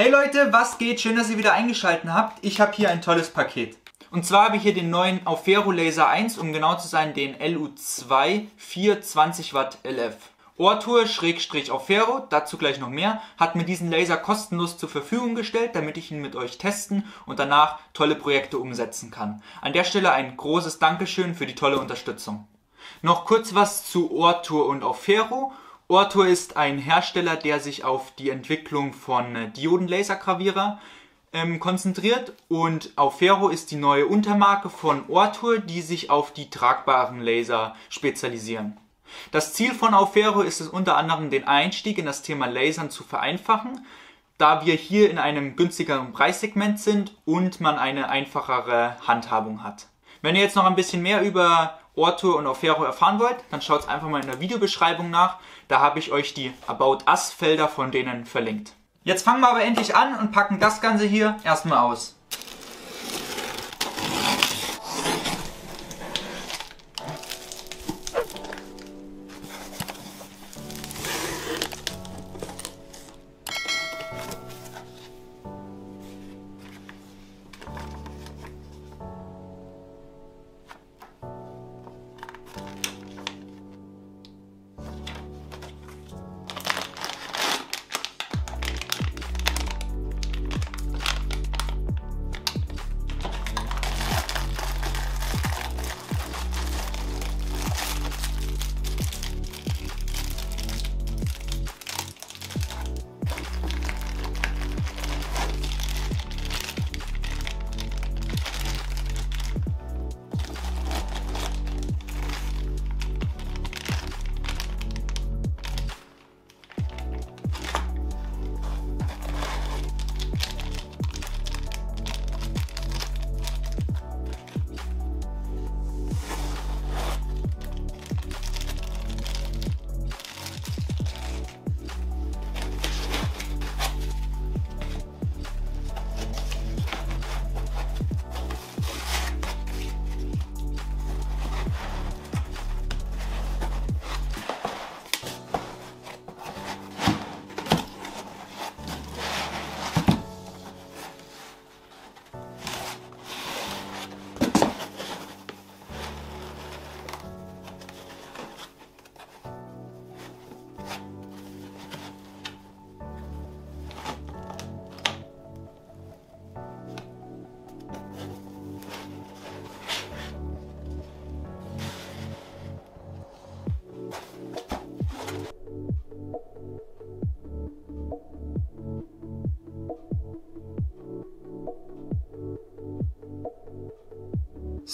Hey Leute, was geht? Schön, dass ihr wieder eingeschaltet habt. Ich habe hier ein tolles Paket. Und zwar habe ich hier den neuen Aufero Laser 1, um genau zu sein, den LU2 420 Watt LF. Ohrtour Schrägstrich Aufero, dazu gleich noch mehr, hat mir diesen Laser kostenlos zur Verfügung gestellt, damit ich ihn mit euch testen und danach tolle Projekte umsetzen kann. An der Stelle ein großes Dankeschön für die tolle Unterstützung. Noch kurz was zu Ohrtour und Aufero. Ortur ist ein Hersteller, der sich auf die Entwicklung von Diodenlasergravierer ähm, konzentriert und Aufero ist die neue Untermarke von Ortur, die sich auf die tragbaren Laser spezialisieren. Das Ziel von Aufero ist es unter anderem, den Einstieg in das Thema Lasern zu vereinfachen, da wir hier in einem günstigeren Preissegment sind und man eine einfachere Handhabung hat. Wenn ihr jetzt noch ein bisschen mehr über Orto und Aufero erfahren wollt, dann schaut einfach mal in der Videobeschreibung nach. Da habe ich euch die About Us Felder von denen verlinkt. Jetzt fangen wir aber endlich an und packen das Ganze hier erstmal aus.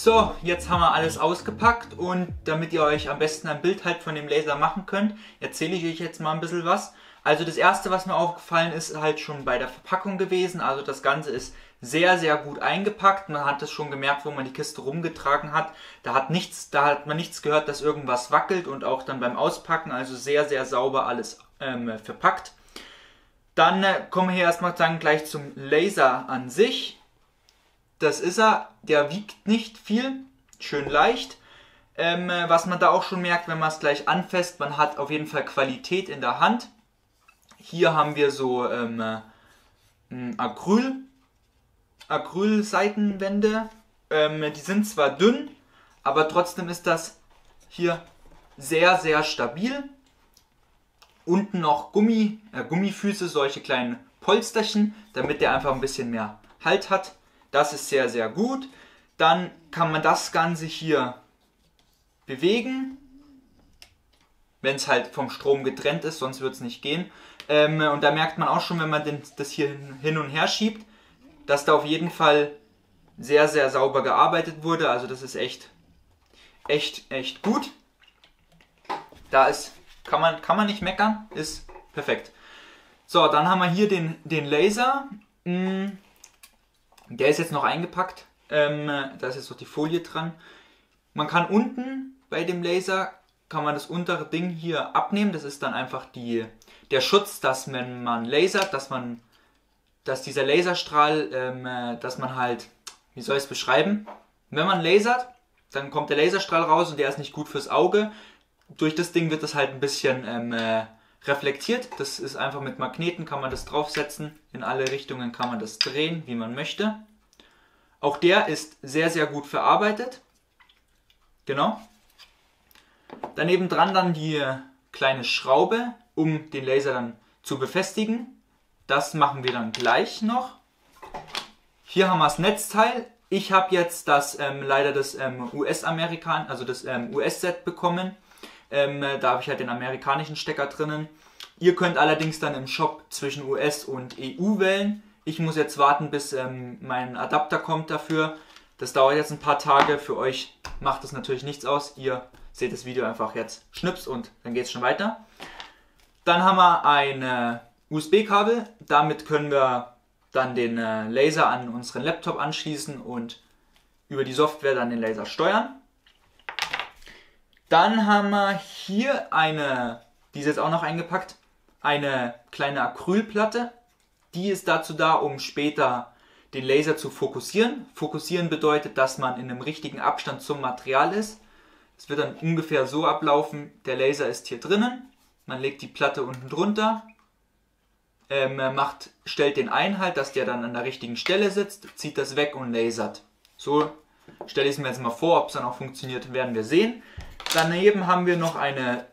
So, jetzt haben wir alles ausgepackt und damit ihr euch am besten ein Bild halt von dem Laser machen könnt, erzähle ich euch jetzt mal ein bisschen was. Also das erste, was mir aufgefallen ist, halt schon bei der Verpackung gewesen. Also das Ganze ist sehr, sehr gut eingepackt. Man hat es schon gemerkt, wo man die Kiste rumgetragen hat. Da hat nichts, da hat man nichts gehört, dass irgendwas wackelt und auch dann beim Auspacken, also sehr, sehr sauber alles ähm, verpackt. Dann äh, kommen wir hier erstmal dann gleich zum Laser an sich das ist er. Der wiegt nicht viel, schön leicht. Ähm, was man da auch schon merkt, wenn man es gleich anfasst, man hat auf jeden Fall Qualität in der Hand. Hier haben wir so ähm, Acryl, Acryl-Seitenwände. Ähm, die sind zwar dünn, aber trotzdem ist das hier sehr, sehr stabil. Unten noch Gummi, äh, Gummifüße, solche kleinen Polsterchen, damit der einfach ein bisschen mehr Halt hat. Das ist sehr, sehr gut. Dann kann man das Ganze hier bewegen, wenn es halt vom Strom getrennt ist, sonst wird es nicht gehen. Ähm, und da merkt man auch schon, wenn man den, das hier hin und her schiebt, dass da auf jeden Fall sehr, sehr sauber gearbeitet wurde. Also das ist echt, echt, echt gut. Da ist, kann man, kann man nicht meckern, ist perfekt. So, dann haben wir hier den, den Laser. Hm, der ist jetzt noch eingepackt. Ähm, da ist jetzt noch die Folie dran. Man kann unten bei dem Laser kann man das untere Ding hier abnehmen. Das ist dann einfach die, der Schutz, dass wenn man lasert, dass man, dass dieser Laserstrahl, ähm, dass man halt, wie soll ich es beschreiben? Wenn man lasert, dann kommt der Laserstrahl raus und der ist nicht gut fürs Auge. Durch das Ding wird das halt ein bisschen ähm, äh, reflektiert. Das ist einfach mit Magneten, kann man das draufsetzen. In alle Richtungen kann man das drehen, wie man möchte. Auch der ist sehr, sehr gut verarbeitet. Genau. Daneben dran dann die kleine Schraube, um den Laser dann zu befestigen. Das machen wir dann gleich noch. Hier haben wir das Netzteil. Ich habe jetzt das ähm, leider das ähm, US-Amerikan, also das ähm, US-Set bekommen. Ähm, da habe ich halt den amerikanischen Stecker drinnen. Ihr könnt allerdings dann im Shop zwischen US und EU wählen. Ich muss jetzt warten, bis ähm, mein Adapter kommt dafür. Das dauert jetzt ein paar Tage. Für euch macht das natürlich nichts aus. Ihr seht das Video einfach jetzt schnips und dann geht es schon weiter. Dann haben wir ein äh, USB-Kabel. Damit können wir dann den äh, Laser an unseren Laptop anschließen und über die Software dann den Laser steuern. Dann haben wir hier eine, die ist jetzt auch noch eingepackt, eine kleine Acrylplatte. Die ist dazu da, um später den Laser zu fokussieren. Fokussieren bedeutet, dass man in einem richtigen Abstand zum Material ist. Es wird dann ungefähr so ablaufen, der Laser ist hier drinnen, man legt die Platte unten drunter, ähm, macht, stellt den Einhalt, dass der dann an der richtigen Stelle sitzt, zieht das weg und lasert. So stelle ich es mir jetzt mal vor, ob es dann auch funktioniert, werden wir sehen. Daneben haben wir noch eine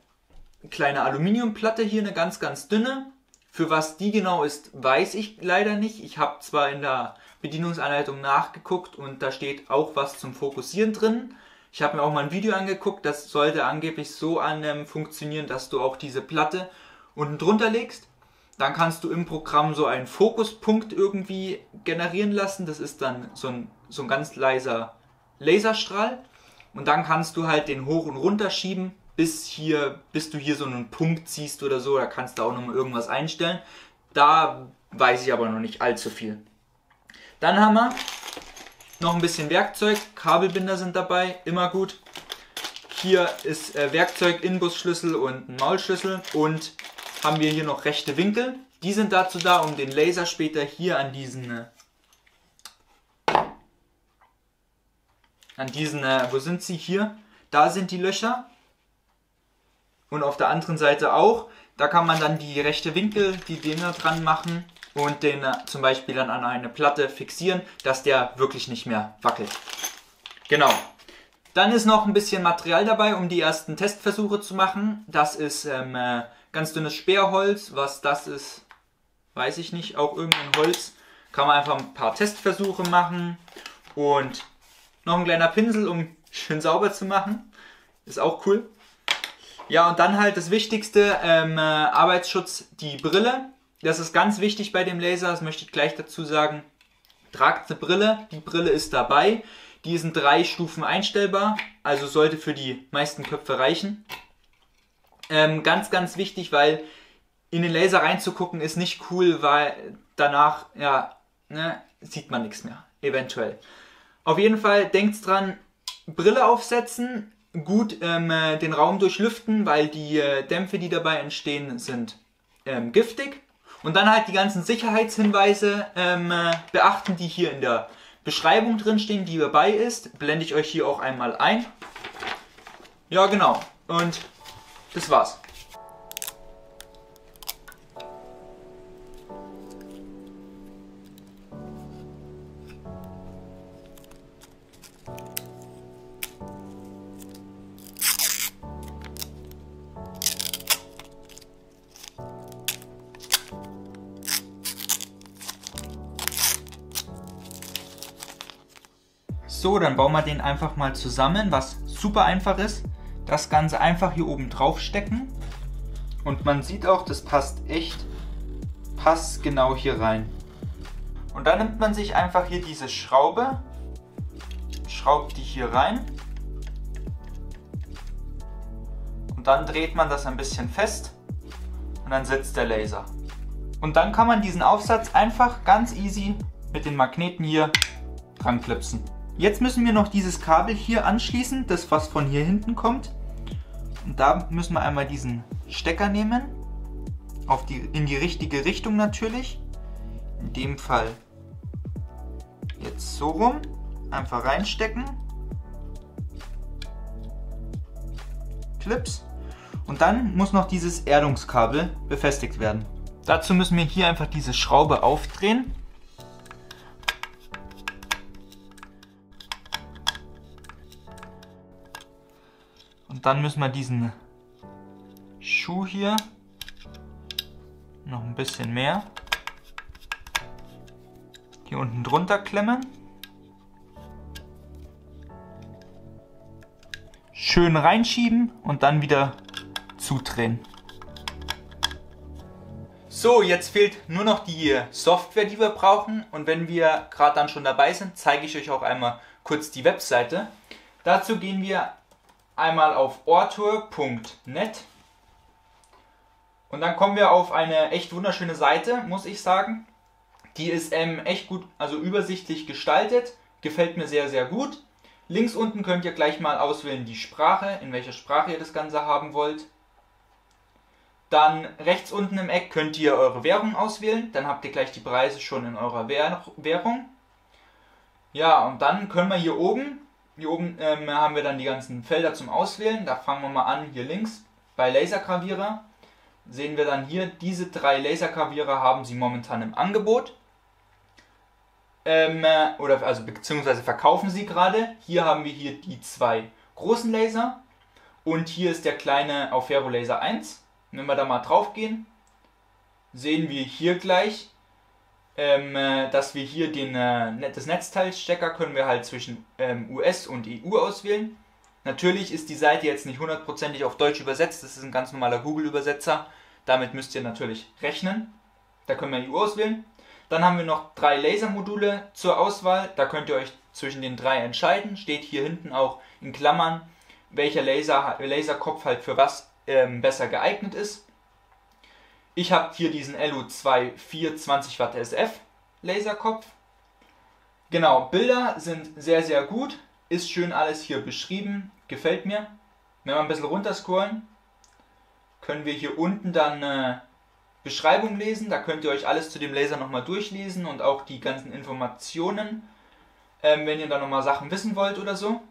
kleine Aluminiumplatte hier, eine ganz, ganz dünne. Für was die genau ist, weiß ich leider nicht. Ich habe zwar in der Bedienungsanleitung nachgeguckt und da steht auch was zum Fokussieren drin. Ich habe mir auch mal ein Video angeguckt, das sollte angeblich so an ähm, funktionieren, dass du auch diese Platte unten drunter legst. Dann kannst du im Programm so einen Fokuspunkt irgendwie generieren lassen. Das ist dann so ein, so ein ganz leiser Laserstrahl. Und dann kannst du halt den hoch und runter schieben bis hier, bis du hier so einen Punkt siehst oder so, da kannst du auch noch mal irgendwas einstellen. Da weiß ich aber noch nicht allzu viel. Dann haben wir noch ein bisschen Werkzeug, Kabelbinder sind dabei, immer gut. Hier ist äh, Werkzeug, Inbusschlüssel und Maulschlüssel und haben wir hier noch rechte Winkel. Die sind dazu da, um den Laser später hier an diesen an diesen, äh, wo sind sie hier? Da sind die Löcher und auf der anderen Seite auch. Da kann man dann die rechte Winkel, die Dinger dran machen und den äh, zum Beispiel dann an eine Platte fixieren, dass der wirklich nicht mehr wackelt. Genau. Dann ist noch ein bisschen Material dabei, um die ersten Testversuche zu machen. Das ist ähm, äh, ganz dünnes Sperrholz. Was das ist, weiß ich nicht. Auch irgendein Holz. Kann man einfach ein paar Testversuche machen. Und noch ein kleiner Pinsel, um schön sauber zu machen. Ist auch cool. Ja, und dann halt das Wichtigste, ähm, äh, Arbeitsschutz, die Brille. Das ist ganz wichtig bei dem Laser, das möchte ich gleich dazu sagen. Tragt eine Brille, die Brille ist dabei. Die ist in drei Stufen einstellbar, also sollte für die meisten Köpfe reichen. Ähm, ganz, ganz wichtig, weil in den Laser reinzugucken ist nicht cool, weil danach, ja, ne, sieht man nichts mehr, eventuell. Auf jeden Fall denkt dran, Brille aufsetzen, gut ähm, äh, den Raum durchlüften, weil die äh, Dämpfe, die dabei entstehen, sind ähm, giftig. Und dann halt die ganzen Sicherheitshinweise ähm, äh, beachten, die hier in der Beschreibung drin stehen, die dabei ist. Blende ich euch hier auch einmal ein. Ja, genau. Und das war's. So, dann bauen wir den einfach mal zusammen, was super einfach ist. Das Ganze einfach hier oben drauf stecken. Und man sieht auch, das passt echt, passt genau hier rein. Und dann nimmt man sich einfach hier diese Schraube, schraubt die hier rein. Und dann dreht man das ein bisschen fest und dann sitzt der Laser. Und dann kann man diesen Aufsatz einfach ganz easy mit den Magneten hier dran klipsen. Jetzt müssen wir noch dieses Kabel hier anschließen, das was von hier hinten kommt. Und da müssen wir einmal diesen Stecker nehmen, auf die, in die richtige Richtung natürlich. In dem Fall jetzt so rum, einfach reinstecken. Clips. Und dann muss noch dieses Erdungskabel befestigt werden. Dazu müssen wir hier einfach diese Schraube aufdrehen. Dann müssen wir diesen Schuh hier noch ein bisschen mehr hier unten drunter klemmen. Schön reinschieben und dann wieder zudrehen. So, jetzt fehlt nur noch die Software, die wir brauchen. Und wenn wir gerade dann schon dabei sind, zeige ich euch auch einmal kurz die Webseite. Dazu gehen wir einmal auf ortour.net und dann kommen wir auf eine echt wunderschöne Seite, muss ich sagen. Die ist ähm, echt gut, also übersichtlich gestaltet. Gefällt mir sehr, sehr gut. Links unten könnt ihr gleich mal auswählen die Sprache, in welcher Sprache ihr das Ganze haben wollt. Dann rechts unten im Eck könnt ihr eure Währung auswählen. Dann habt ihr gleich die Preise schon in eurer Währung. Ja, und dann können wir hier oben, hier oben ähm, haben wir dann die ganzen Felder zum Auswählen. Da fangen wir mal an, hier links bei Lasergravierer. Sehen wir dann hier, diese drei Lasergravierer haben sie momentan im Angebot ähm, oder also beziehungsweise verkaufen sie gerade. Hier haben wir hier die zwei großen Laser und hier ist der kleine Aufero Laser 1. Wenn wir da mal drauf gehen, sehen wir hier gleich, ähm, äh, dass wir hier den, äh, das Netzteilstecker können wir halt zwischen ähm, US und EU auswählen. Natürlich ist die Seite jetzt nicht hundertprozentig auf Deutsch übersetzt, das ist ein ganz normaler Google-Übersetzer. Damit müsst ihr natürlich rechnen. Da können wir EU auswählen. Dann haben wir noch drei Lasermodule zur Auswahl. Da könnt ihr euch zwischen den drei entscheiden. Steht hier hinten auch in Klammern, welcher Laser, Laserkopf halt für was ähm, besser geeignet ist. Ich habe hier diesen LU2 420 Watt SF Laserkopf. Genau, Bilder sind sehr, sehr gut. Ist schön alles hier beschrieben. Gefällt mir. Wenn wir ein bisschen runterscrollen, können wir hier unten dann äh, Beschreibung lesen. Da könnt ihr euch alles zu dem Laser nochmal durchlesen und auch die ganzen Informationen, ähm, wenn ihr da nochmal Sachen wissen wollt oder so.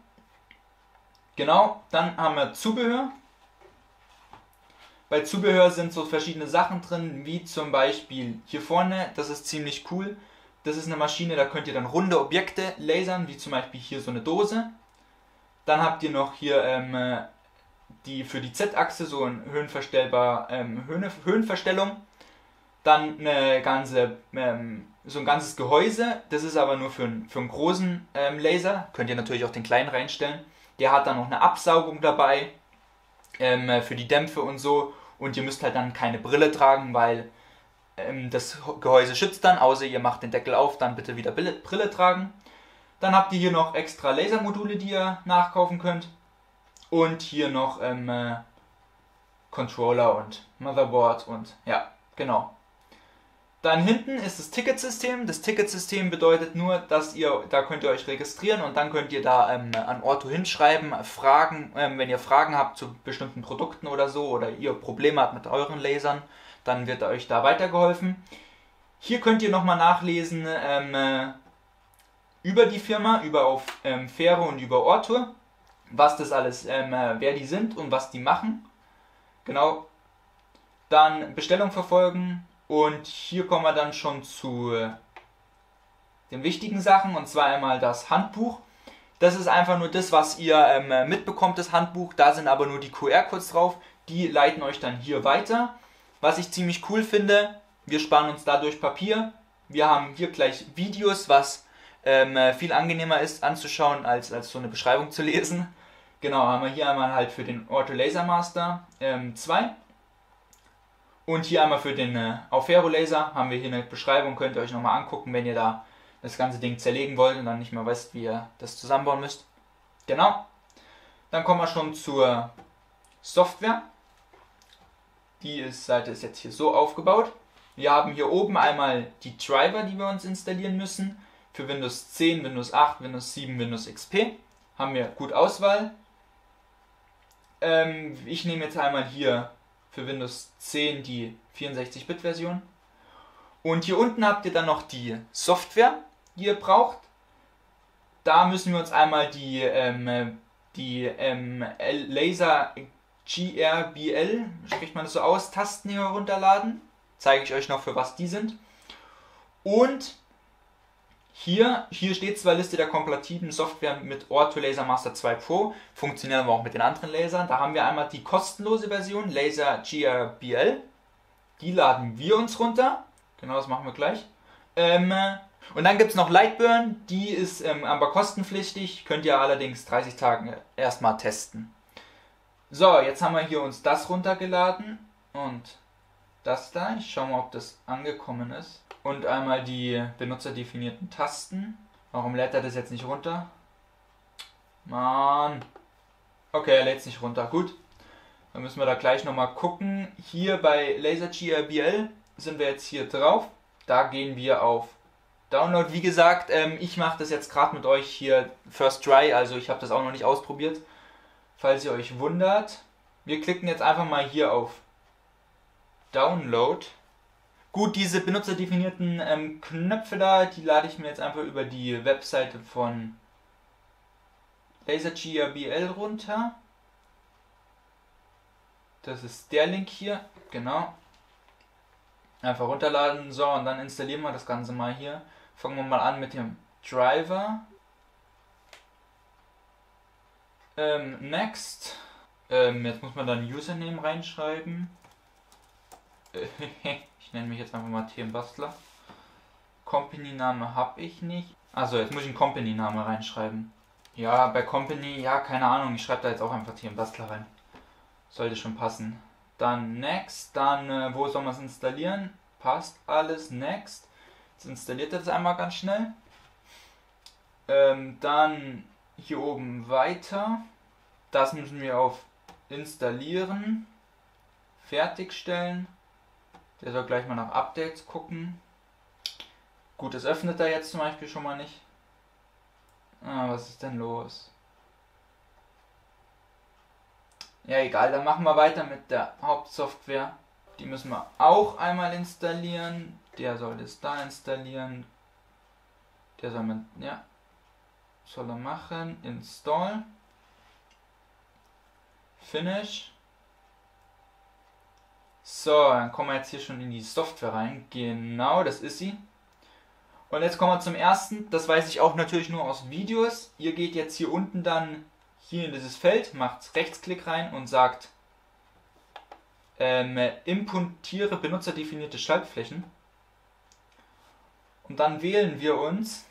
Genau, dann haben wir Zubehör. Bei Zubehör sind so verschiedene Sachen drin, wie zum Beispiel hier vorne, das ist ziemlich cool. Das ist eine Maschine, da könnt ihr dann runde Objekte lasern, wie zum Beispiel hier so eine Dose. Dann habt ihr noch hier ähm, äh, die für die Z-Achse so ein höhenverstellbar ähm, Höhen, Höhenverstellung. Dann eine ganze, ähm, so ein ganzes Gehäuse, das ist aber nur für, einen, für einen großen ähm, Laser. Könnt ihr natürlich auch den kleinen reinstellen. Der hat dann noch eine Absaugung dabei ähm, für die Dämpfe und so. Und ihr müsst halt dann keine Brille tragen, weil ähm, das Gehäuse schützt dann, außer ihr macht den Deckel auf, dann bitte wieder Brille tragen. Dann habt ihr hier noch extra Lasermodule, die ihr nachkaufen könnt. Und hier noch ähm, äh, Controller und Motherboard und ja, genau. Dann hinten ist das Ticketsystem. Das Ticketsystem bedeutet nur, dass ihr, da könnt ihr euch registrieren und dann könnt ihr da ähm, an Orto hinschreiben, Fragen, ähm, wenn ihr Fragen habt zu bestimmten Produkten oder so oder ihr Probleme habt mit euren Lasern, dann wird euch da weitergeholfen. Hier könnt ihr nochmal nachlesen ähm, äh, über die Firma, über auf ähm, Fähre und über Orto was das alles, ähm, äh, wer die sind und was die machen. Genau. Dann Bestellung verfolgen und hier kommen wir dann schon zu den wichtigen Sachen und zwar einmal das Handbuch. Das ist einfach nur das, was ihr ähm, mitbekommt, das Handbuch. Da sind aber nur die QR-Codes drauf. Die leiten euch dann hier weiter. Was ich ziemlich cool finde, wir sparen uns dadurch Papier. Wir haben hier gleich Videos, was ähm, äh, viel angenehmer ist anzuschauen, als, als so eine Beschreibung zu lesen. Genau, haben wir hier einmal halt für den Orto Laser Master 2 ähm, und hier einmal für den äh, Aufero Laser haben wir hier eine Beschreibung, könnt ihr euch nochmal angucken, wenn ihr da das ganze Ding zerlegen wollt und dann nicht mehr wisst, wie ihr das zusammenbauen müsst. Genau. Dann kommen wir schon zur Software. Die ist, Seite ist jetzt hier so aufgebaut. Wir haben hier oben einmal die Driver, die wir uns installieren müssen. Für Windows 10, Windows 8, Windows 7, Windows XP. Haben wir gut Auswahl. Ähm, ich nehme jetzt einmal hier für Windows 10 die 64-Bit-Version. Und hier unten habt ihr dann noch die Software, die ihr braucht. Da müssen wir uns einmal die, ähm, die ähm, Laser GRBL, spricht man das so aus, Tasten hier herunterladen. Zeige ich euch noch, für was die sind. Und hier, hier steht zwar Liste der kompatiblen Software mit Ortho Laser Master 2 Pro, funktionieren aber auch mit den anderen Lasern. Da haben wir einmal die kostenlose Version, Laser GRBL. Die laden wir uns runter. Genau, das machen wir gleich. Ähm, und dann gibt es noch Lightburn, die ist ähm, aber kostenpflichtig, könnt ihr allerdings 30 Tage erstmal testen. So, jetzt haben wir hier uns das runtergeladen und das da. Ich schaue mal, ob das angekommen ist. Und einmal die benutzerdefinierten Tasten. Warum lädt er das jetzt nicht runter? Mann. Okay, er lädt es nicht runter. Gut. Dann müssen wir da gleich nochmal gucken. Hier bei Laser GRBL sind wir jetzt hier drauf. Da gehen wir auf Download. Wie gesagt, ähm, ich mache das jetzt gerade mit euch hier First Try, also ich habe das auch noch nicht ausprobiert. Falls ihr euch wundert. Wir klicken jetzt einfach mal hier auf Download. Gut, diese benutzerdefinierten ähm, Knöpfe da, die lade ich mir jetzt einfach über die Webseite von LaserGRBL runter. Das ist der Link hier, genau. Einfach runterladen, so, und dann installieren wir das Ganze mal hier. Fangen wir mal an mit dem Driver. Ähm, next. Ähm, jetzt muss man dann Username reinschreiben. Ich nenne mich jetzt einfach mal TM Bastler. Company-Name habe ich nicht. Also jetzt muss ich einen Company-Name reinschreiben. Ja, bei Company, ja, keine Ahnung. Ich schreibe da jetzt auch einfach TM Bastler rein. Sollte schon passen. Dann Next. Dann, äh, wo soll man es installieren? Passt alles. Next. Jetzt installiert er das einmal ganz schnell. Ähm, dann hier oben weiter. Das müssen wir auf Installieren. Fertigstellen. Der soll gleich mal nach Updates gucken. Gut, das öffnet er jetzt zum Beispiel schon mal nicht. Ah, was ist denn los? Ja, egal, dann machen wir weiter mit der Hauptsoftware. Die müssen wir auch einmal installieren. Der soll das da installieren. Der soll man, ja, soll er machen. Install. Finish. So, dann kommen wir jetzt hier schon in die Software rein. Genau, das ist sie. Und jetzt kommen wir zum ersten. Das weiß ich auch natürlich nur aus Videos. Ihr geht jetzt hier unten dann hier in dieses Feld, macht Rechtsklick rein und sagt ähm, Importiere benutzerdefinierte Schaltflächen. Und dann wählen wir uns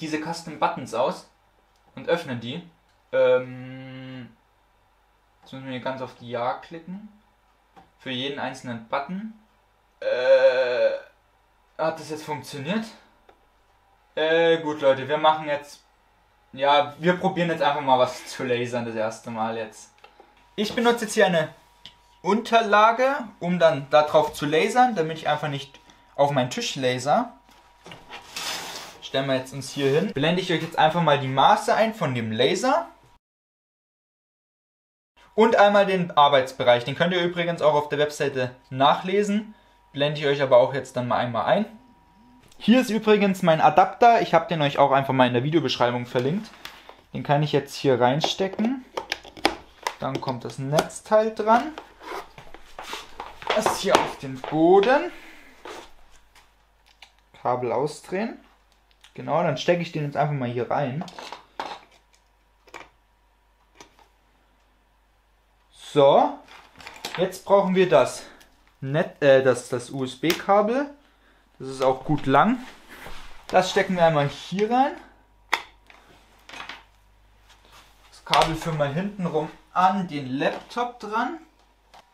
diese Custom Buttons aus und öffnen die. Ähm, jetzt müssen wir hier ganz auf die Ja klicken für jeden einzelnen Button. Äh, hat das jetzt funktioniert? Äh, gut Leute, wir machen jetzt, ja, wir probieren jetzt einfach mal was zu lasern das erste Mal jetzt. Ich benutze jetzt hier eine Unterlage, um dann darauf zu lasern, damit ich einfach nicht auf meinen Tisch laser. Stellen wir jetzt uns hier hin. Blende ich euch jetzt einfach mal die Maße ein von dem Laser. Und einmal den Arbeitsbereich. Den könnt ihr übrigens auch auf der Webseite nachlesen. Blende ich euch aber auch jetzt dann mal einmal ein. Hier ist übrigens mein Adapter. Ich habe den euch auch einfach mal in der Videobeschreibung verlinkt. Den kann ich jetzt hier reinstecken. Dann kommt das Netzteil dran. Das hier auf den Boden. Kabel ausdrehen. Genau, dann stecke ich den jetzt einfach mal hier rein. So, jetzt brauchen wir das, Net, äh, das, das USB-Kabel. Das ist auch gut lang. Das stecken wir einmal hier rein. Das Kabel führen wir hinten rum an den Laptop dran.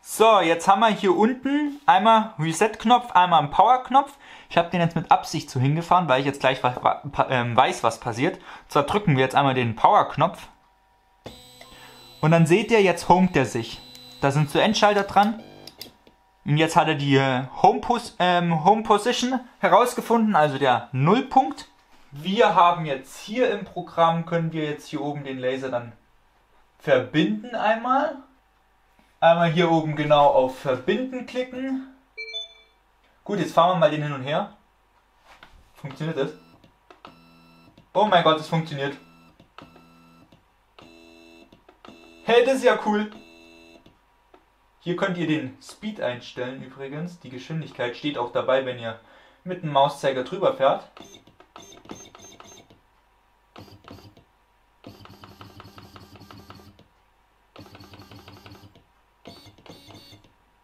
So, jetzt haben wir hier unten einmal Reset-Knopf, einmal einen Power-Knopf. Ich habe den jetzt mit Absicht so hingefahren, weil ich jetzt gleich ähm, weiß, was passiert. zwar drücken wir jetzt einmal den Power-Knopf. Und dann seht ihr, jetzt homet er sich. Da sind so Endschalter dran. Und jetzt hat er die äh, Home, Pos ähm, Home Position herausgefunden, also der Nullpunkt. Wir haben jetzt hier im Programm, können wir jetzt hier oben den Laser dann verbinden einmal. Einmal hier oben genau auf Verbinden klicken. Gut, jetzt fahren wir mal den hin und her. Funktioniert das? Oh mein Gott, es funktioniert. Hey, das ist ja cool. Hier könnt ihr den Speed einstellen übrigens. Die Geschwindigkeit steht auch dabei, wenn ihr mit dem Mauszeiger drüber fährt.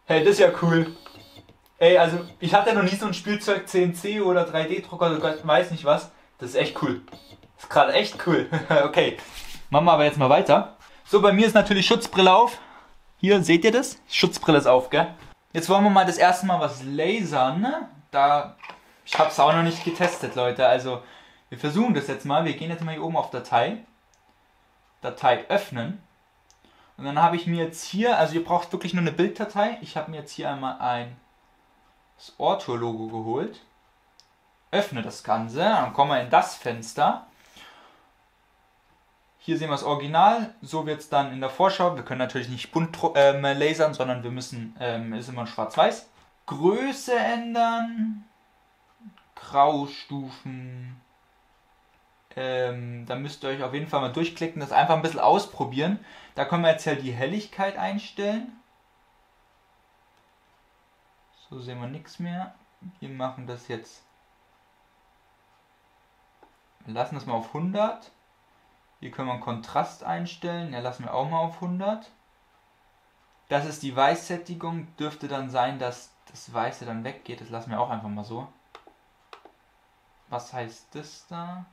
Hey, das ist ja cool. Ey, also ich hatte noch nie so ein Spielzeug CNC oder 3D-Drucker oder weiß nicht was. Das ist echt cool. Das ist gerade echt cool. okay. Machen wir aber jetzt mal weiter. So, bei mir ist natürlich Schutzbrille auf. Hier, seht ihr das? Schutzbrille ist auf, gell? Jetzt wollen wir mal das erste Mal was lasern. Ne? Da, ich habe es auch noch nicht getestet, Leute. Also, wir versuchen das jetzt mal. Wir gehen jetzt mal hier oben auf Datei. Datei öffnen. Und dann habe ich mir jetzt hier, also ihr braucht wirklich nur eine Bilddatei. Ich habe mir jetzt hier einmal ein das Ortur-Logo geholt. Öffne das Ganze, dann kommen wir in das Fenster. Hier sehen wir das Original, so wird es dann in der Vorschau. Wir können natürlich nicht bunt ähm, lasern, sondern wir müssen, ähm, ist immer schwarz-weiß. Größe ändern, Graustufen. Ähm, da müsst ihr euch auf jeden Fall mal durchklicken, das einfach ein bisschen ausprobieren. Da können wir jetzt ja die Helligkeit einstellen. So sehen wir nichts mehr. Wir machen das jetzt. Wir lassen das mal auf 100. Hier können wir Kontrast einstellen. Ja, lassen wir auch mal auf 100. Das ist die Weißsättigung. Dürfte dann sein, dass das Weiße dann weggeht. Das lassen wir auch einfach mal so. Was heißt das da?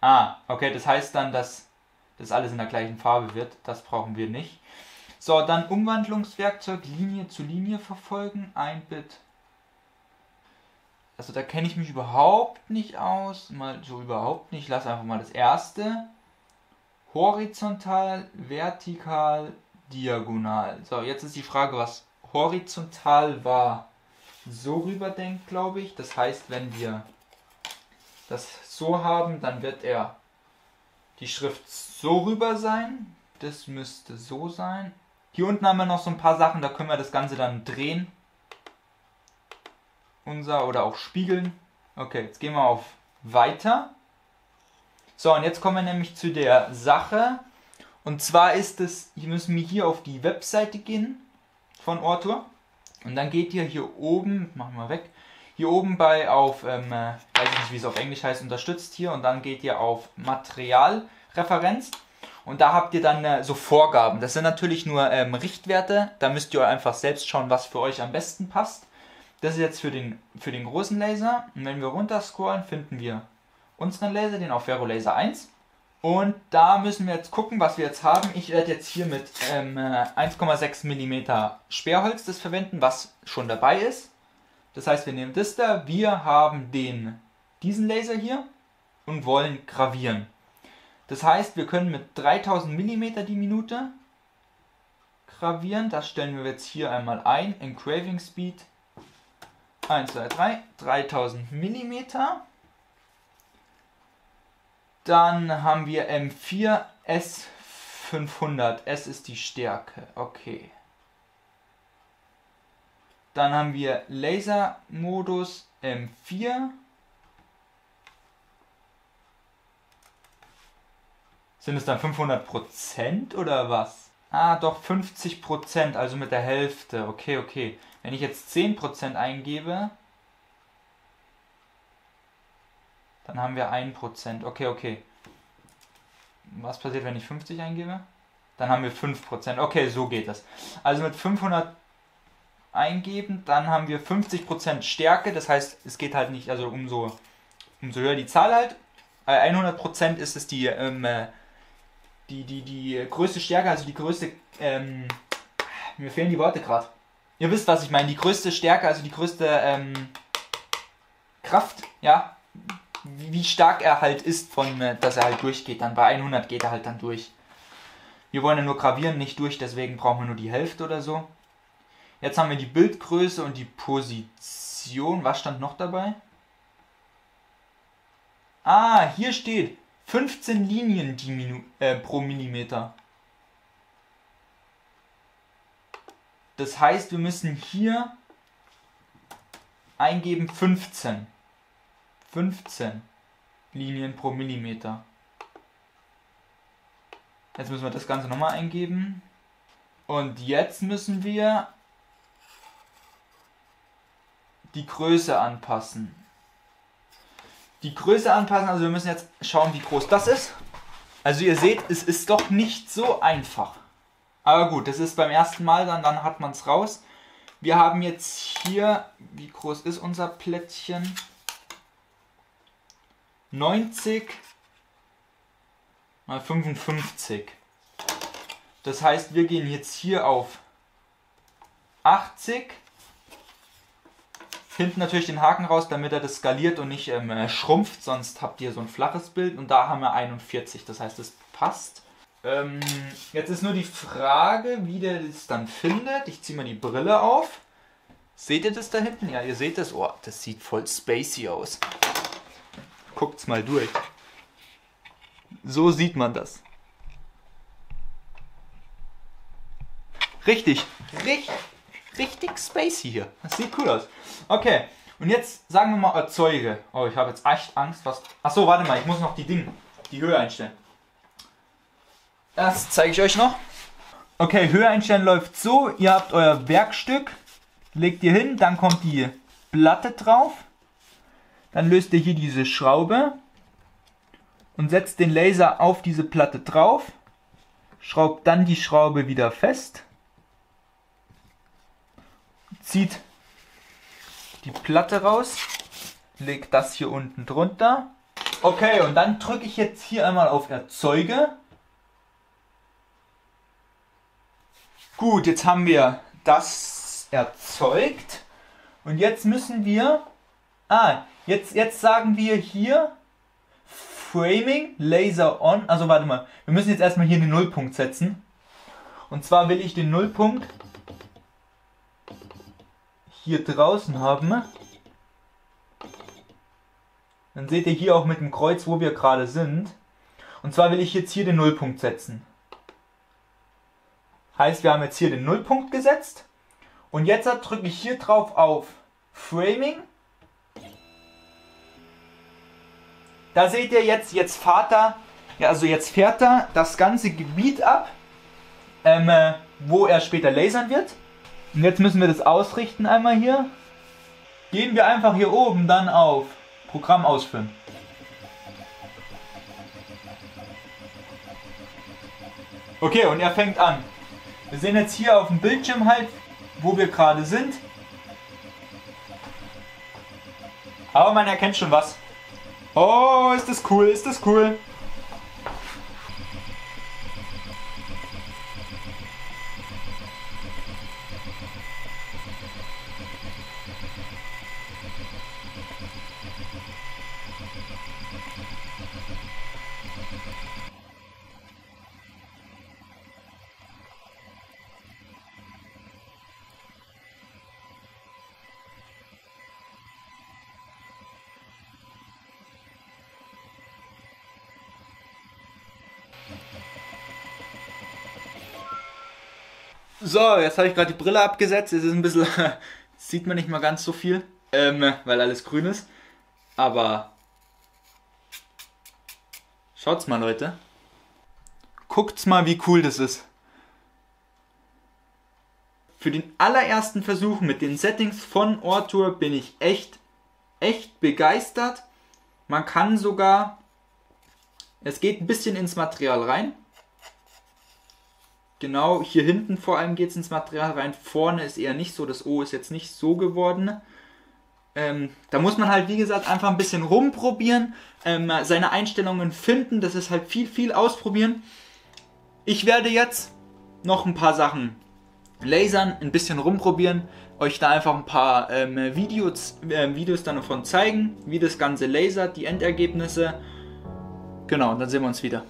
Ah, okay, das heißt dann, dass das alles in der gleichen Farbe wird. Das brauchen wir nicht. So, dann Umwandlungswerkzeug, Linie zu Linie verfolgen, ein Bit. Also da kenne ich mich überhaupt nicht aus, mal so überhaupt nicht. Ich lasse einfach mal das erste. Horizontal, vertikal, diagonal. So, jetzt ist die Frage, was horizontal war. So rüberdenkt, glaube ich. Das heißt, wenn wir das so haben, dann wird er die Schrift so rüber sein. Das müsste so sein. Hier unten haben wir noch so ein paar Sachen, da können wir das Ganze dann drehen. Unser oder auch spiegeln. Okay, jetzt gehen wir auf Weiter. So, und jetzt kommen wir nämlich zu der Sache. Und zwar ist es, hier müssen wir hier auf die Webseite gehen von Ortur. Und dann geht ihr hier oben, machen wir weg, hier oben bei auf, ähm, äh, weiß ich nicht wie es auf Englisch heißt, unterstützt hier. Und dann geht ihr auf Materialreferenz. Und da habt ihr dann äh, so Vorgaben. Das sind natürlich nur ähm, Richtwerte. Da müsst ihr einfach selbst schauen, was für euch am besten passt. Das ist jetzt für den, für den großen Laser. Und wenn wir runter scrollen, finden wir unseren Laser, den auf Laser 1. Und da müssen wir jetzt gucken, was wir jetzt haben. Ich werde jetzt hier mit ähm, 1,6 mm Sperrholz das verwenden, was schon dabei ist. Das heißt, wir nehmen das da. Wir haben den, diesen Laser hier und wollen gravieren. Das heißt, wir können mit 3000 mm die Minute gravieren. Das stellen wir jetzt hier einmal ein. Engraving Speed 1, 2, 3, 3000 mm. Dann haben wir M4 S500. S ist die Stärke. Okay. Dann haben wir Lasermodus M4. Sind es dann 500% oder was? Ah, doch 50%, also mit der Hälfte. Okay, okay. Wenn ich jetzt 10% eingebe, dann haben wir 1%. Okay, okay. Was passiert, wenn ich 50 eingebe? Dann haben wir 5%. Okay, so geht das. Also mit 500 eingeben, dann haben wir 50% Stärke. Das heißt, es geht halt nicht, also umso, umso höher die Zahl halt. 100% ist es die ähm, äh, die, die, die größte Stärke, also die größte, ähm, mir fehlen die Worte gerade. Ihr wisst, was ich meine. Die größte Stärke, also die größte ähm, Kraft, ja, wie stark er halt ist, von, äh, dass er halt durchgeht. Dann bei 100 geht er halt dann durch. Wir wollen ja nur gravieren, nicht durch, deswegen brauchen wir nur die Hälfte oder so. Jetzt haben wir die Bildgröße und die Position. Was stand noch dabei? Ah, hier steht 15 Linien die äh, pro Millimeter. Das heißt, wir müssen hier eingeben 15. 15 Linien pro Millimeter. Jetzt müssen wir das Ganze nochmal eingeben. Und jetzt müssen wir die Größe anpassen. Die Größe anpassen, also wir müssen jetzt schauen, wie groß das ist. Also ihr seht, es ist doch nicht so einfach. Aber gut, das ist beim ersten Mal, dann, dann hat man es raus. Wir haben jetzt hier, wie groß ist unser Plättchen? 90 mal 55. Das heißt, wir gehen jetzt hier auf 80. Hinten natürlich den Haken raus, damit er das skaliert und nicht ähm, äh, schrumpft, sonst habt ihr so ein flaches Bild. Und da haben wir 41, das heißt, es passt. Ähm, jetzt ist nur die Frage, wie der das dann findet. Ich ziehe mal die Brille auf. Seht ihr das da hinten? Ja, ihr seht das. Oh, das sieht voll spacey aus. Guckt's mal durch. So sieht man das. Richtig, richtig, richtig spacey hier. Das sieht cool aus. Okay, und jetzt sagen wir mal erzeuge. Oh, ich habe jetzt echt Angst, was. Achso, warte mal, ich muss noch die Dinge, die Höhe einstellen. Das zeige ich euch noch. Okay, Höhe einstellen läuft so. Ihr habt euer Werkstück, legt ihr hin, dann kommt die Platte drauf. Dann löst ihr hier diese Schraube und setzt den Laser auf diese Platte drauf. Schraubt dann die Schraube wieder fest. Zieht die Platte raus. Legt das hier unten drunter. Okay, und dann drücke ich jetzt hier einmal auf Erzeuge. Gut, jetzt haben wir das erzeugt. Und jetzt müssen wir Ah, jetzt, jetzt sagen wir hier Framing, Laser on. Also warte mal, wir müssen jetzt erstmal hier den Nullpunkt setzen. Und zwar will ich den Nullpunkt hier draußen haben. Dann seht ihr hier auch mit dem Kreuz, wo wir gerade sind. Und zwar will ich jetzt hier den Nullpunkt setzen. Heißt, wir haben jetzt hier den Nullpunkt gesetzt. Und jetzt drücke ich hier drauf auf Framing Da seht ihr jetzt, jetzt fahrt er, ja, also jetzt fährt er das ganze Gebiet ab, ähm, äh, wo er später lasern wird. Und jetzt müssen wir das ausrichten einmal hier. Gehen wir einfach hier oben dann auf Programm ausführen. Okay, und er fängt an. Wir sehen jetzt hier auf dem Bildschirm halt, wo wir gerade sind. Aber man erkennt schon was. Oh, ist das cool, ist das cool. So, jetzt habe ich gerade die Brille abgesetzt. Es ist ein bisschen, sieht man nicht mal ganz so viel, ähm, weil alles grün ist. Aber schaut's mal, Leute. Guckt's mal, wie cool das ist. Für den allerersten Versuch mit den Settings von Ortour bin ich echt, echt begeistert. Man kann sogar, es geht ein bisschen ins Material rein. Genau, hier hinten vor allem geht es ins Material rein. Vorne ist eher nicht so. Das O ist jetzt nicht so geworden. Ähm, da muss man halt, wie gesagt, einfach ein bisschen rumprobieren, ähm, seine Einstellungen finden. Das ist halt viel, viel ausprobieren. Ich werde jetzt noch ein paar Sachen lasern, ein bisschen rumprobieren, euch da einfach ein paar ähm, Videos, äh, Videos dann davon zeigen, wie das Ganze lasert, die Endergebnisse. Genau, dann sehen wir uns wieder.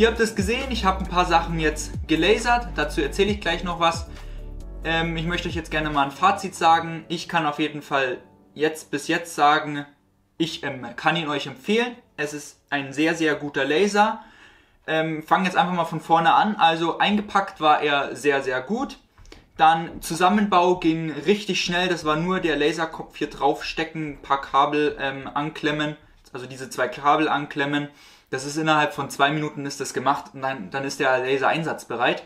Ihr habt es gesehen, ich habe ein paar Sachen jetzt gelasert. Dazu erzähle ich gleich noch was. Ähm, ich möchte euch jetzt gerne mal ein Fazit sagen. Ich kann auf jeden Fall jetzt bis jetzt sagen, ich ähm, kann ihn euch empfehlen. Es ist ein sehr, sehr guter Laser. Ähm, fangen jetzt einfach mal von vorne an. Also eingepackt war er sehr, sehr gut. Dann Zusammenbau ging richtig schnell. Das war nur der Laserkopf hier draufstecken, ein paar Kabel ähm, anklemmen, also diese zwei Kabel anklemmen. Das ist innerhalb von zwei Minuten ist das gemacht und dann, dann ist der Laser einsatzbereit.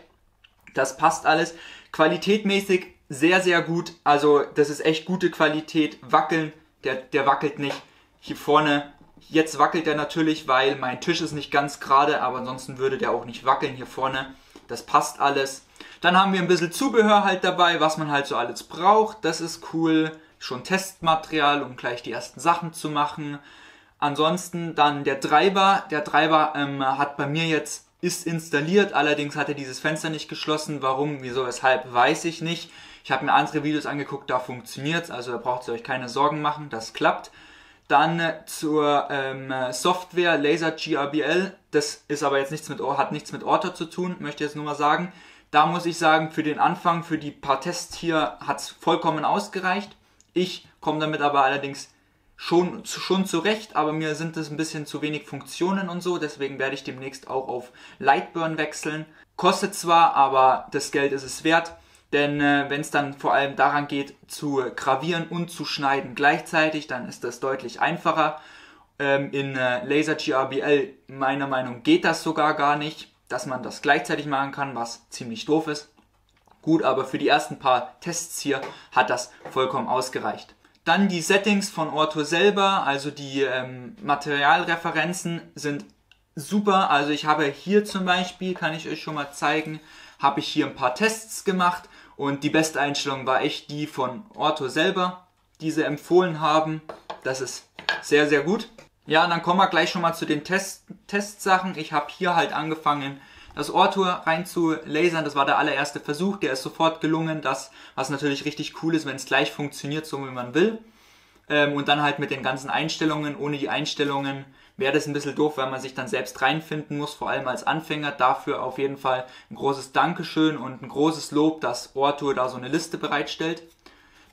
Das passt alles. Qualitätmäßig sehr, sehr gut. Also das ist echt gute Qualität. Wackeln, der, der wackelt nicht. Hier vorne, jetzt wackelt er natürlich, weil mein Tisch ist nicht ganz gerade, aber ansonsten würde der auch nicht wackeln hier vorne. Das passt alles. Dann haben wir ein bisschen Zubehör halt dabei, was man halt so alles braucht. Das ist cool. Schon Testmaterial, um gleich die ersten Sachen zu machen. Ansonsten dann der Treiber. Der Treiber ähm, hat bei mir jetzt ist installiert, allerdings hat er dieses Fenster nicht geschlossen. Warum, wieso, weshalb, weiß ich nicht. Ich habe mir andere Videos angeguckt, da funktioniert es, also da braucht ihr euch keine Sorgen machen, das klappt. Dann zur ähm, Software Laser GRBL. Das ist aber jetzt nichts mit, hat nichts mit Orta zu tun, möchte ich jetzt nur mal sagen. Da muss ich sagen, für den Anfang, für die paar Tests hier hat es vollkommen ausgereicht. Ich komme damit aber allerdings schon, schon zurecht, aber mir sind es ein bisschen zu wenig Funktionen und so, deswegen werde ich demnächst auch auf Lightburn wechseln. Kostet zwar, aber das Geld ist es wert. Denn äh, wenn es dann vor allem daran geht, zu gravieren und zu schneiden gleichzeitig, dann ist das deutlich einfacher. Ähm, in äh, Laser GRBL, meiner Meinung, geht das sogar gar nicht, dass man das gleichzeitig machen kann, was ziemlich doof ist. Gut, aber für die ersten paar Tests hier hat das vollkommen ausgereicht. Dann die Settings von Orto selber, also die ähm, Materialreferenzen sind super. Also ich habe hier zum Beispiel, kann ich euch schon mal zeigen, habe ich hier ein paar Tests gemacht und die beste Einstellung war echt die von Orto selber, die sie empfohlen haben. Das ist sehr, sehr gut. Ja, und dann kommen wir gleich schon mal zu den Test Testsachen. Ich habe hier halt angefangen, das Orto rein zu lasern. Das war der allererste Versuch. Der ist sofort gelungen. Das, was natürlich richtig cool ist, wenn es gleich funktioniert, so wie man will. Ähm, und dann halt mit den ganzen Einstellungen. Ohne die Einstellungen wäre das ein bisschen doof, weil man sich dann selbst reinfinden muss, vor allem als Anfänger. Dafür auf jeden Fall ein großes Dankeschön und ein großes Lob, dass Orto da so eine Liste bereitstellt.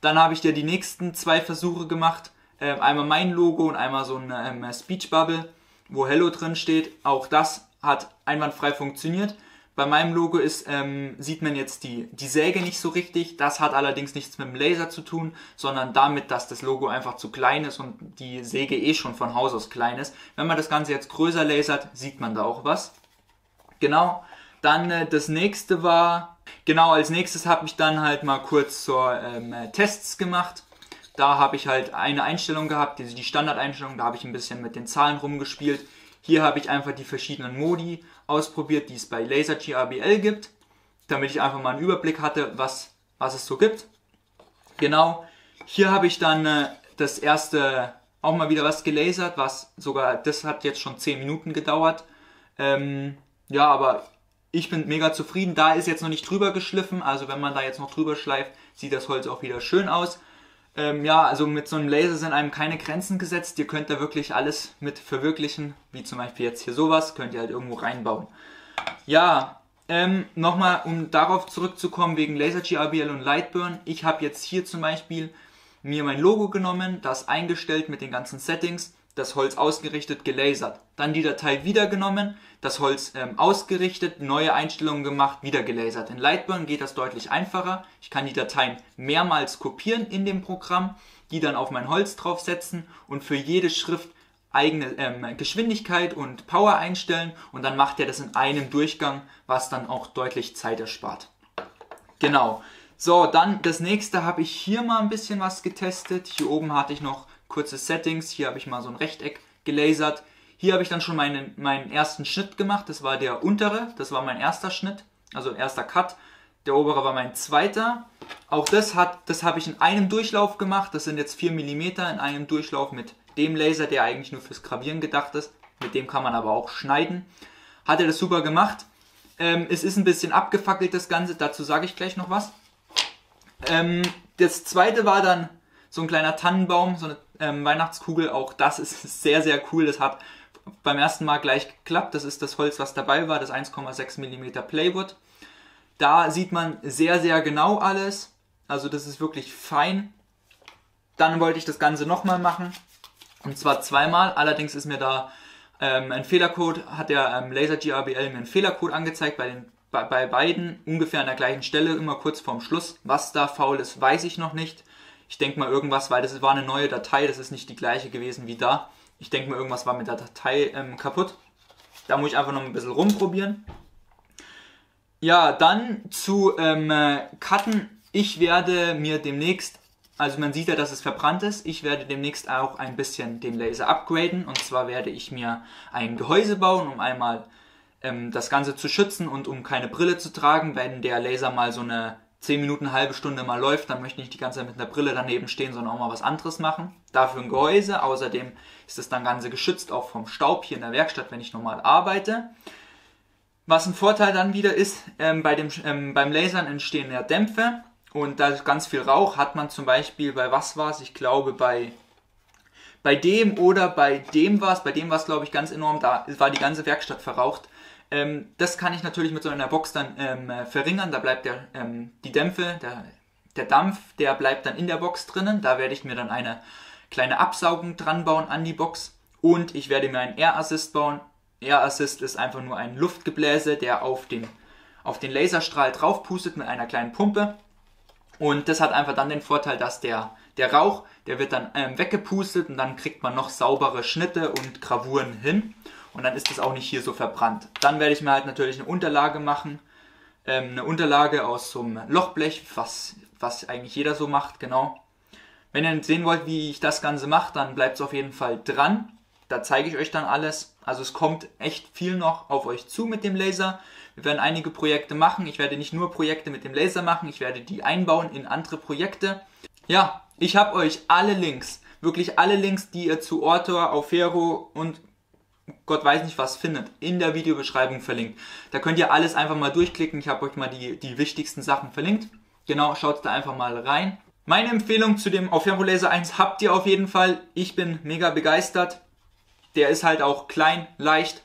Dann habe ich dir die nächsten zwei Versuche gemacht. Ähm, einmal mein Logo und einmal so eine ähm, Speech Bubble, wo Hello drin steht. Auch das hat einwandfrei funktioniert. Bei meinem Logo ist, ähm, sieht man jetzt die, die Säge nicht so richtig. Das hat allerdings nichts mit dem Laser zu tun, sondern damit, dass das Logo einfach zu klein ist und die Säge eh schon von Haus aus klein ist. Wenn man das Ganze jetzt größer lasert, sieht man da auch was. Genau. Dann äh, das nächste war, genau als nächstes habe ich dann halt mal kurz zur ähm, Tests gemacht. Da habe ich halt eine Einstellung gehabt, die, die Standardeinstellung, da habe ich ein bisschen mit den Zahlen rumgespielt. Hier habe ich einfach die verschiedenen Modi ausprobiert, die es bei Laser GRBL gibt, damit ich einfach mal einen Überblick hatte, was, was es so gibt. Genau, hier habe ich dann äh, das erste auch mal wieder was gelasert, was sogar, das hat jetzt schon 10 Minuten gedauert. Ähm, ja, aber ich bin mega zufrieden. Da ist jetzt noch nicht drüber geschliffen, also wenn man da jetzt noch drüber schleift, sieht das Holz auch wieder schön aus. Ähm, ja, also mit so einem Laser sind einem keine Grenzen gesetzt. Ihr könnt da wirklich alles mit verwirklichen, wie zum Beispiel jetzt hier sowas, könnt ihr halt irgendwo reinbauen. Ja, ähm, nochmal, um darauf zurückzukommen, wegen Laser GRBL und Lightburn. Ich habe jetzt hier zum Beispiel mir mein Logo genommen, das eingestellt mit den ganzen Settings das Holz ausgerichtet, gelasert. Dann die Datei wieder genommen, das Holz ähm, ausgerichtet, neue Einstellungen gemacht, wieder gelasert. In Lightburn geht das deutlich einfacher. Ich kann die Dateien mehrmals kopieren in dem Programm, die dann auf mein Holz draufsetzen und für jede Schrift eigene ähm, Geschwindigkeit und Power einstellen und dann macht er das in einem Durchgang, was dann auch deutlich Zeit erspart. Genau. So, dann das nächste habe ich hier mal ein bisschen was getestet. Hier oben hatte ich noch kurze Settings. Hier habe ich mal so ein Rechteck gelasert. Hier habe ich dann schon meinen, meinen ersten Schnitt gemacht. Das war der untere, das war mein erster Schnitt, also erster Cut. Der obere war mein zweiter. Auch das, hat, das habe ich in einem Durchlauf gemacht. Das sind jetzt 4 mm in einem Durchlauf mit dem Laser, der eigentlich nur fürs Gravieren gedacht ist. Mit dem kann man aber auch schneiden. Hat er das super gemacht. Ähm, es ist ein bisschen abgefackelt, das Ganze. Dazu sage ich gleich noch was. Ähm, das zweite war dann so ein kleiner Tannenbaum, so eine ähm, Weihnachtskugel. Auch das ist sehr, sehr cool. Das hat beim ersten Mal gleich geklappt. Das ist das Holz, was dabei war, das 1,6 mm Playwood. Da sieht man sehr, sehr genau alles. Also das ist wirklich fein. Dann wollte ich das Ganze nochmal machen. Und zwar zweimal. Allerdings ist mir da ähm, ein Fehlercode, hat der ähm, Laser GRBL mir einen Fehlercode angezeigt bei den bei, bei beiden ungefähr an der gleichen Stelle, immer kurz vorm Schluss. Was da faul ist, weiß ich noch nicht. Ich denke mal irgendwas, weil das war eine neue Datei, das ist nicht die gleiche gewesen wie da. Ich denke mal irgendwas war mit der Datei ähm, kaputt. Da muss ich einfach noch ein bisschen rumprobieren. Ja, dann zu ähm, Cutten. Ich werde mir demnächst, also man sieht ja, dass es verbrannt ist, ich werde demnächst auch ein bisschen den Laser upgraden. Und zwar werde ich mir ein Gehäuse bauen, um einmal ähm, das Ganze zu schützen und um keine Brille zu tragen. Wenn der Laser mal so eine 10 Minuten, eine halbe Stunde mal läuft, dann möchte ich nicht die ganze Zeit mit einer Brille daneben stehen, sondern auch mal was anderes machen. Dafür ein Gehäuse. Außerdem ist das dann Ganze geschützt auch vom Staub hier in der Werkstatt, wenn ich normal arbeite. Was ein Vorteil dann wieder ist, ähm, bei dem, ähm, beim Lasern entstehen ja Dämpfe und da ist ganz viel Rauch hat man zum Beispiel bei was war es, ich glaube bei bei dem oder bei dem war es, bei dem war es glaube ich ganz enorm, da war die ganze Werkstatt verraucht. Ähm, das kann ich natürlich mit so einer Box dann ähm, äh, verringern. Da bleibt der, ähm, die Dämpfe, der, der Dampf, der bleibt dann in der Box drinnen. Da werde ich mir dann eine kleine Absaugung dran bauen an die Box. Und ich werde mir einen Air Assist bauen. Air Assist ist einfach nur ein Luftgebläse, der auf den, auf den Laserstrahl drauf pustet mit einer kleinen Pumpe. Und das hat einfach dann den Vorteil, dass der, der Rauch, der wird dann ähm, weggepustet und dann kriegt man noch saubere Schnitte und Gravuren hin und dann ist das auch nicht hier so verbrannt. Dann werde ich mir halt natürlich eine Unterlage machen, ähm, eine Unterlage aus so einem Lochblech, was, was eigentlich jeder so macht, genau. Wenn ihr sehen wollt, wie ich das Ganze mache, dann bleibt es auf jeden Fall dran. Da zeige ich euch dann alles. Also es kommt echt viel noch auf euch zu mit dem Laser. Wir werden einige Projekte machen. Ich werde nicht nur Projekte mit dem Laser machen, ich werde die einbauen in andere Projekte. Ja, ich habe euch alle Links, wirklich alle Links, die ihr zu Ortor, Aufero und Gott weiß nicht was findet, in der Videobeschreibung verlinkt. Da könnt ihr alles einfach mal durchklicken. Ich habe euch mal die, die wichtigsten Sachen verlinkt. Genau, schaut da einfach mal rein. Meine Empfehlung zu dem Aufhero Laser 1 habt ihr auf jeden Fall. Ich bin mega begeistert. Der ist halt auch klein, leicht.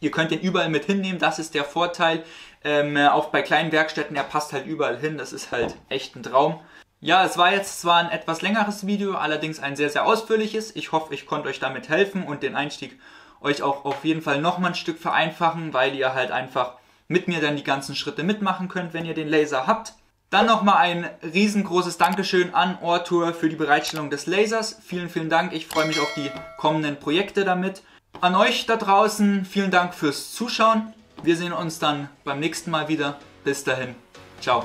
Ihr könnt den überall mit hinnehmen, das ist der Vorteil. Ähm, auch bei kleinen Werkstätten, er passt halt überall hin. Das ist halt echt ein Traum. Ja, es war jetzt zwar ein etwas längeres Video, allerdings ein sehr, sehr ausführliches. Ich hoffe, ich konnte euch damit helfen und den Einstieg euch auch auf jeden Fall nochmal ein Stück vereinfachen, weil ihr halt einfach mit mir dann die ganzen Schritte mitmachen könnt, wenn ihr den Laser habt. Dann nochmal ein riesengroßes Dankeschön an Ortour für die Bereitstellung des Lasers. Vielen, vielen Dank. Ich freue mich auf die kommenden Projekte damit. An euch da draußen vielen Dank fürs Zuschauen. Wir sehen uns dann beim nächsten Mal wieder. Bis dahin. Ciao.